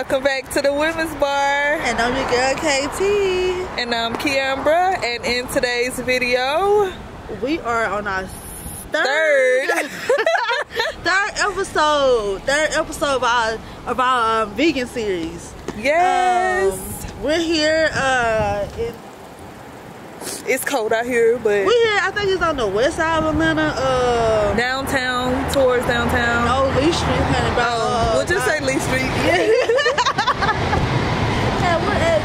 welcome back to the Women's Bar. And I'm your girl KT. And I'm Keambra. And in today's video, we are on our third third, third episode. Third episode of our of our um, vegan series. yes, Um, we're here. Uh, in, it's cold out here, but we're here. I think it's on the west side of Atlanta. Uh, downtown, towards downtown. no, Lee Street, kind about. Uh, we'll just say Lee Street. Yeah,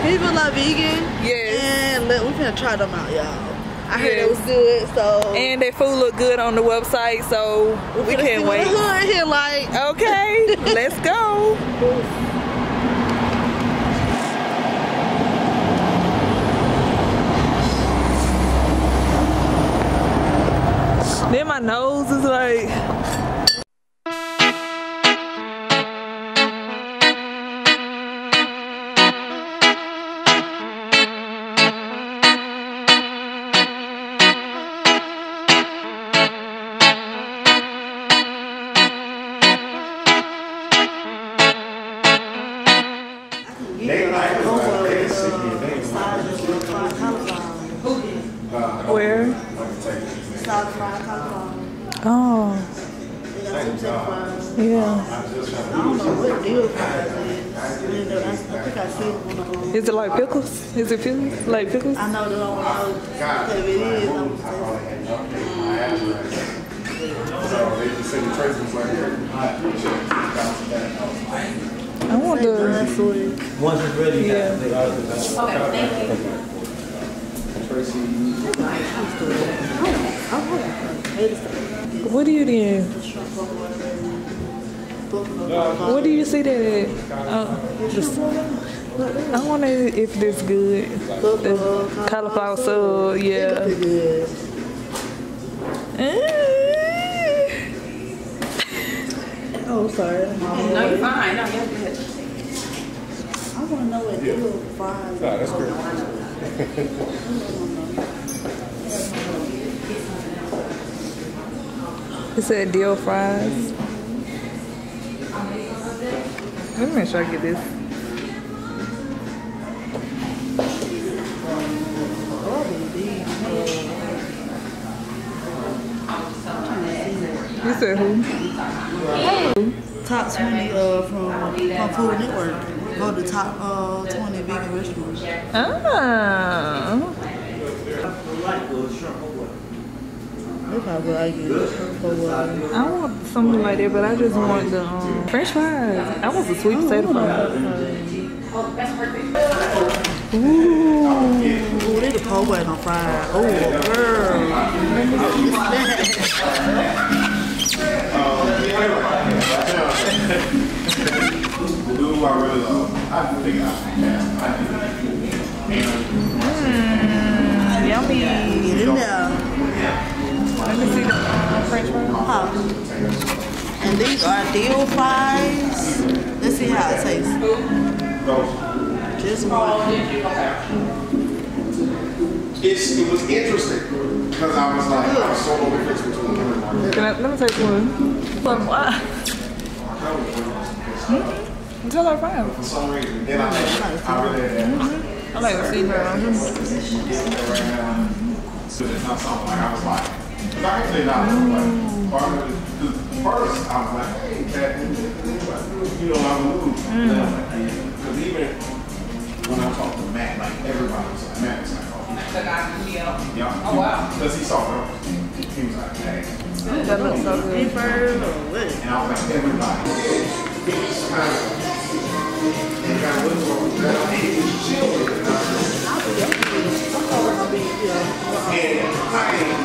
Viva La Vegan. Yes. And let, we're gonna try them out, y'all. I heard it was good, so And their food look good on the website, so we Let's can't wait. hood here like. Okay, let's go. Then my nose is like. Yeah. I don't know what dill fries is. I think I see it on the Is it like pickles? Is it pickles? Like pickles? I know that I want to if it is. I'm gonna So they just said the trace was like I want the. Once it's ready, you Yeah. have to take it. What do you do? What do you see that? Uh, just, I wonder if this good. The cauliflower sub, yeah. Eh. Oh, sorry. No, you're fine. No, you're good. I want to know what dill fries. Nah, that's good. It said dill fries. Let me make sure I get this. You said who? Top 20 uh, from, from Food Network. Go to top uh, 20 vegan restaurants. Ah. They probably like it for I want something like that, but I just want the um, French fries. I want the sweet potato fries. Ooh, they the po' boy on fire. Oh, girl. The dude I really love, I think I Yummy. In there. Let me see the um, French fries. Huh. And these are dill fries. Let's see how it tastes. Just one. It's, it was interesting because I was like, I was so over the between him and Marquette. I, let me take one. One more. Hmm? Tell her fries. For some reason, then I, I really, I like to see her. so it's not something like I was like, cause I can say not, like, part of it, cause first I was like, hey, Cat, you know, I'm a move. Mm. Cause even when I talked to Matt, like everybody was like, Matt was like, oh, The guy from Yale. yeah. Oh, wow. Cause he saw her. He was like, hey. That looks so good. Bird what? And I was like, everybody. He kind of, he kind of went for it. Was chill. And I And I gave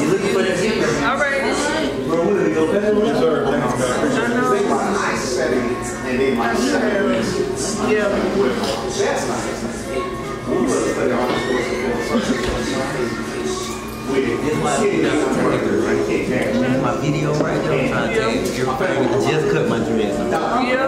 You looking for that gift? All right. Bro, what is it, okay? Yes, sir. Thank you, man. Appreciate it. Think about a nice setting and then like seconds Yeah. with that's nice. We were studying all this my video right there. My video right. I'm trying to tell you. Everybody just cut my dreads. Yeah.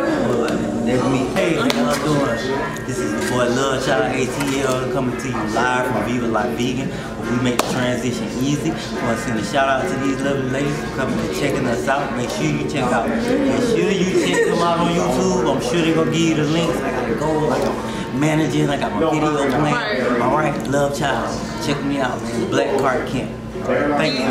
That's me. Hey, how doing? This is the boy Love Child ATL coming to you live from Viva La Vegan. We make the transition easy. I want to send a shout out to these lovely ladies for coming and checking us out. Make sure you check out. Make sure you check them out on YouTube. I'm sure they're gonna give you the links. I got goals. I got managing. I got my video plan. All right, Love Child. Check me out, man. Black Card Camp. Thank you.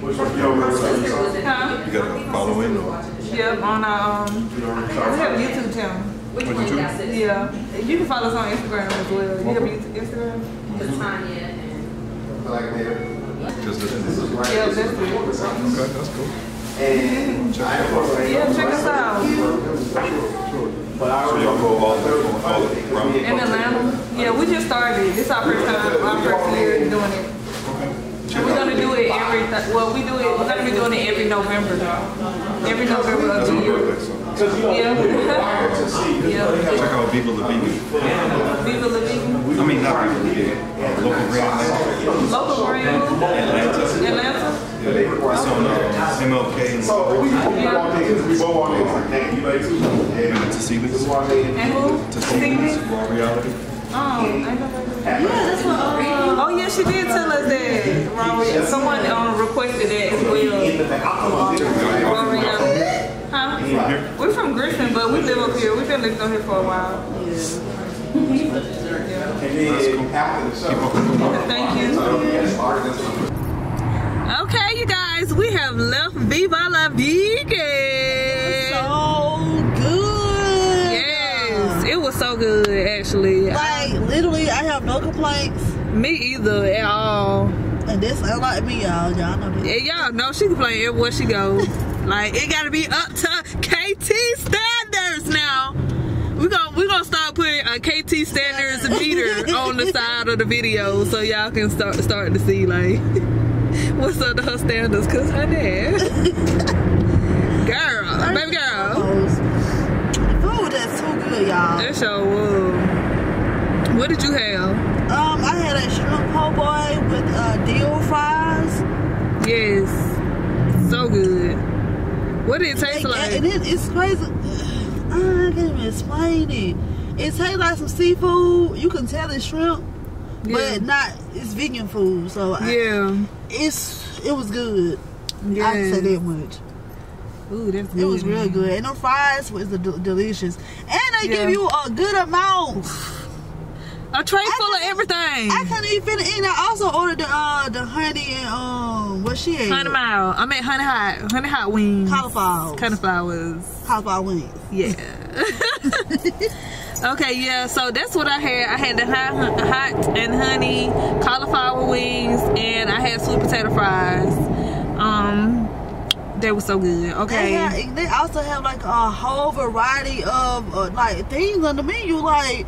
which was your Huh? You gotta follow in or? Yep, on our, um, we have a YouTube channel. Which one you y'all? Yeah. You can follow us on Instagram as well. You have a YouTube- Instagram? Tanya and like that. Just listen. Okay, Yeah, that's it. that's cool. And I ain't gonna say. Yeah, check us out. But I So y'all go all the, around? In Atlanta. Yeah, we just started. This our first time, our first year doing it. And we're gonna do it every, well, we do it, we're gonna be doing it every November. Every November of the year. Yeah. Yeah. Check out Viva La Vegan. Viva La Vegan. I mean, not Viva La. Uh, local brand. Local brand. Atlanta. Atlanta. It's on uh, MLK and So we, we walked in, we both walked in, like, you late too? and And Tasilis. we. And who? Tasilis, Raw Reality. Oh, I know. Yeah, that's what. Oh, yeah, she did tell us that. Raw- Someone um, requested that as well. Raw reality. Huh? We're from Griffin, but we live up here. We've been living up here for a while. And then after the show. Thank you. Yeah. Okay, you guys, we have left Viva La Vegan. So good. Yes, it was so good, actually. Like literally, I have no complaints, Me either at all. and this unlike me, y'all. Y'all know this. And y'all know she can play everywhere she goes. like it gotta be up to KT standards now. We're gonna we gonna start putting a KT standards meter on the side of the video so y'all can start start to see like what's up to her standards. Cause honey, girl, baby girl, Food that's too good, y'all. that was. What did you have? Um, I had a shrimp po' boy with uh, dill fries. Yes, so good. What did it taste like? And it, it's crazy. I can't even explain it. It tastes like some seafood. You can tell it's shrimp, Yeah. but not. It's vegan food, so I- Yeah. It's it was good. I Yeah. can say that much. Ooh, that's good. It was real good, and the fries was delicious. And they Yeah. give you a good amount. A tray full of everything. I couldn't even finish. And I also ordered the uh the honey and um what she ate. Honey mile. I mean honey hot. Honey hot wings. Cauliflower. Cauliflowers. Cauliflower wings. Yeah. okay, yeah. So that's what I had. I had the hot, hot and honey cauliflower wings, and I had sweet potato fries. Um, they were so good. They, Okay. have, they also have like a whole variety of uh, like things on the menu. Like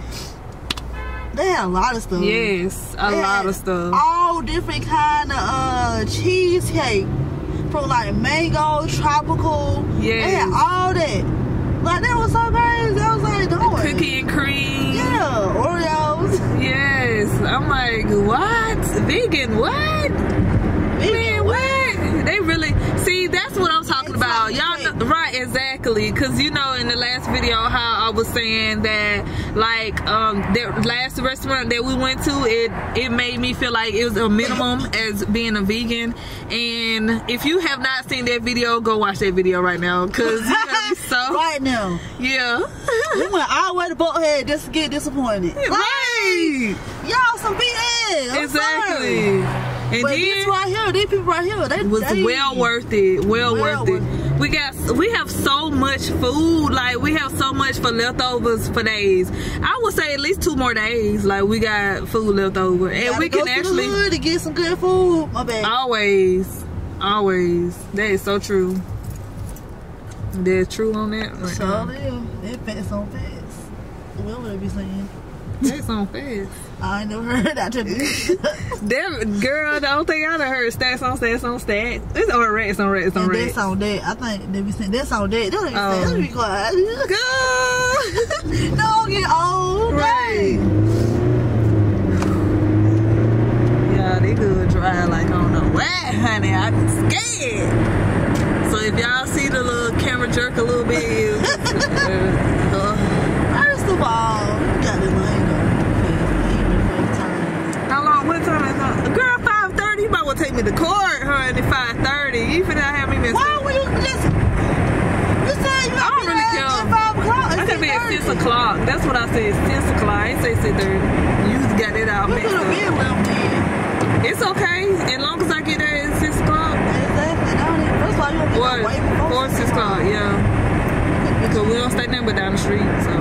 they had a lot of stuff. Yes, a They lot of stuff. All different kind of uh, cheesecake from like mango, tropical. Yeah. They had all that. Like that was so crazy. Like, what? Vegan? What? Man, what? They really see. That's what I'm talking about. Y'all, know, right? Exactly. Cause you know, in the last video, how I was saying that, like, um, that last restaurant that we went to, it it made me feel like it was a minimum as being a vegan. And if you have not seen that video, go watch that video right now. Cause you're so right now. yeah. We went all the way to Buckhead just to get disappointed. right. Y'all some BS. I'm Exactly. sorry. And But then this right here, these people right here, they was they, well worth it. Well, Well worth it. worth We got we have so much food. Like we have so much for leftovers for days. I would say at least two more days. Like we got food left over, and we can to actually hood to get some good food. My bad. always, always. That is so true. They're true on that. Right So now. They fast on fast. Whatever they be saying. That's on fast. I ain't never heard that. Them girl, the only thing I done heard stats on stats on stats. It's on rats on rats on and rats. that's on that. I think they be saying that's on that. They don't even Oh. say. Be quiet. Good. Don't get old. Right. Yeah, they good dry like don't know what, honey. I'm scared. So if y'all see the little camera jerk a little bit, uh, First of all, you got the money though. Even for the time. how long? What time is it? Girl, five You well take me to court, honey. Five thirty. You finna have me miss. Why would you? You said you I don't really at care. o'clock. I could be at 6:30. six o'clock. That's what I said. Six o'clock. I say six thirty. You got it out We mixed could have been well then. It's okay. As long as I get there at six o'clock. Exactly. Even- First you don't Or, get before or six o'clock, yeah. Because we don't stay nothing but down the street, so.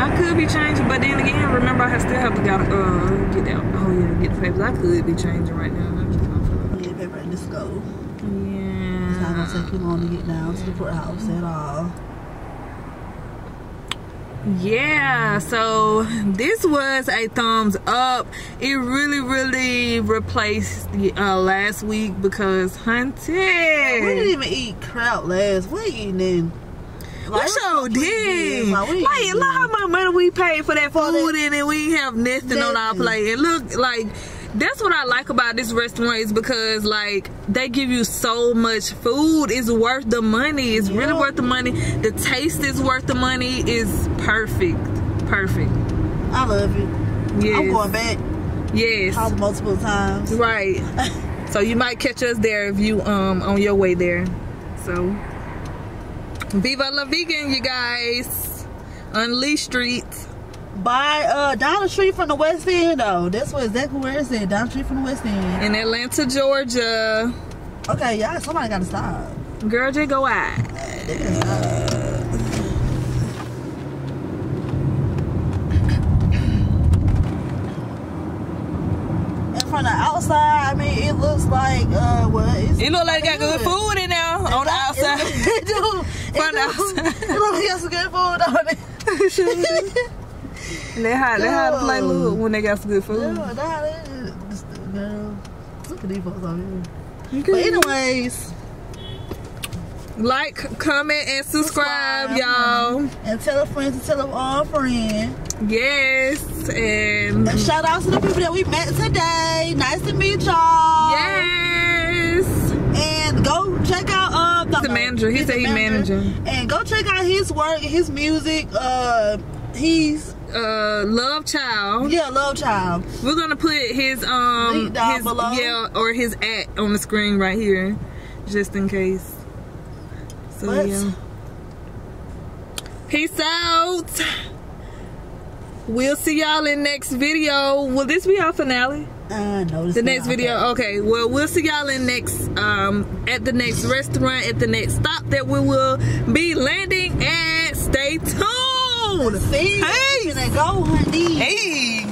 I could be changing, but then again, remember I still have to gotta uh get out. Oh yeah, get the papers. I could be changing right now. I just don't feel like Yeah, baby, let's go. it. It's not gonna take you long to get down to the courthouse at all. Yeah, so this was a thumbs up. It really, really replaced the, uh, last week because hunting. We didn't even eat crap last week, then. We sure did. Like, we Like, look how much money we paid for that food, that- and then we have nothing on our plate. And look, like, that's what I like about this restaurant is because, like, they give you so much food. It's worth the money. It's really worth the money. The taste is worth the money. Is perfect. Perfect. I love it. Yes. I'm going back Yes. probably multiple times. Right. so you might catch us there if you um on your way there. So Viva la vegan, you guys. On Lee Street. By uh down the street from the West End though. That's what exactly where it's at. Down the street from the West End. in Atlanta, Georgia. Okay, yeah, somebody gotta stop. Girl, just go out. They gotta stop. And from the outside, I mean, it looks like uh, what? It's It look like it got good food in there on the outside. It do. From the It do. outside. It look got some good food on it. they how they how to play look when they got some good Yeah, food. nah, that is- girl. Look at these folks on here. But anyways, Like, comment, and subscribe, y'all. and tell a friend to tell a all friend. Yes, and And shout out to the people that we met today. Nice to meet y'all. yes. And go check out uh He's the manager. He he's said the he managing. And go check out his work, his music. Uh, he's Uh, Love Child. yeah, love child. We're gonna put his um his below. yeah or his at on the screen right here, just in case. So What? yeah. Peace out. We'll see y'all in next video. Will this be our finale? Uh, no, The next video. Okay. Well, we'll see y'all in next um at the next restaurant at the next stop that we will be landing at. Stay tuned. See, hey, go, honey. Hey.